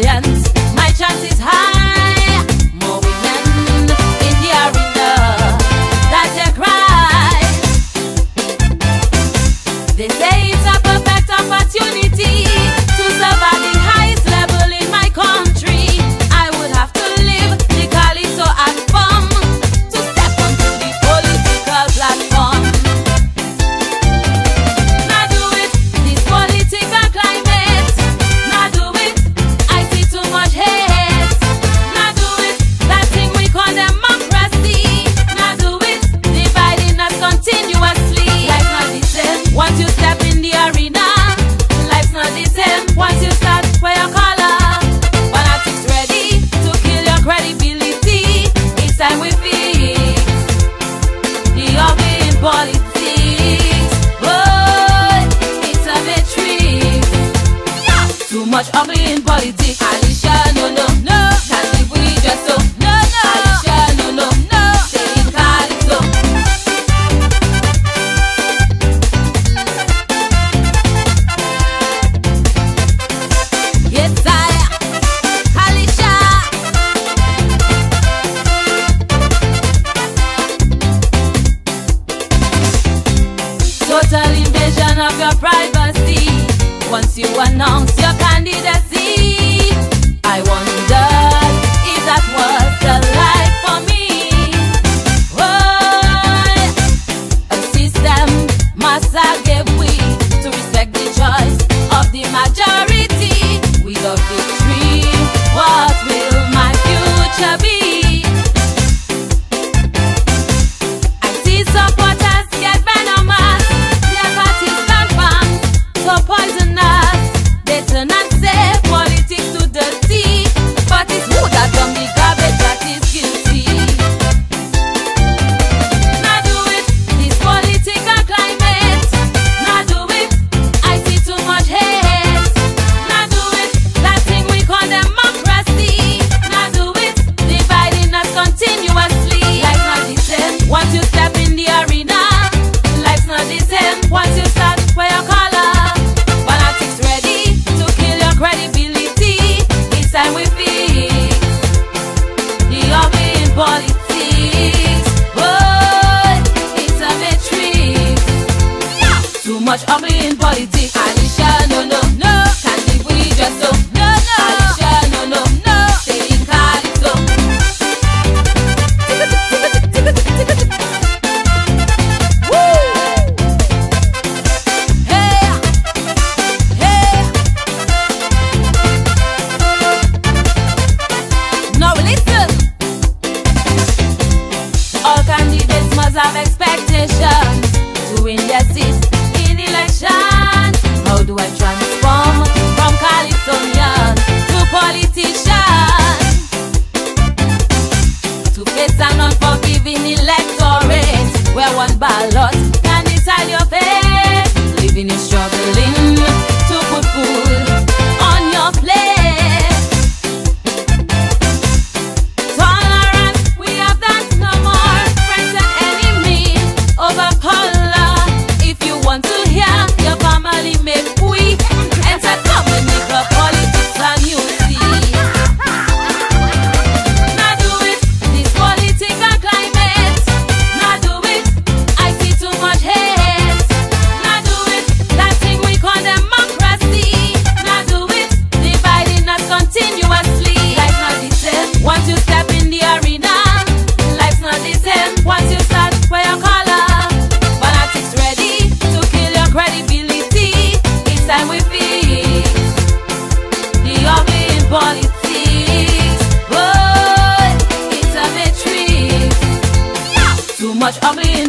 italiano. Your privacy. Once you announce your candidacy, because of expectations to win their seats in elections. How do I transform from calypsonian to politician? To face an unforgiving electorate where one ballot can decide your fate, living is struggling. much. I'm leaving.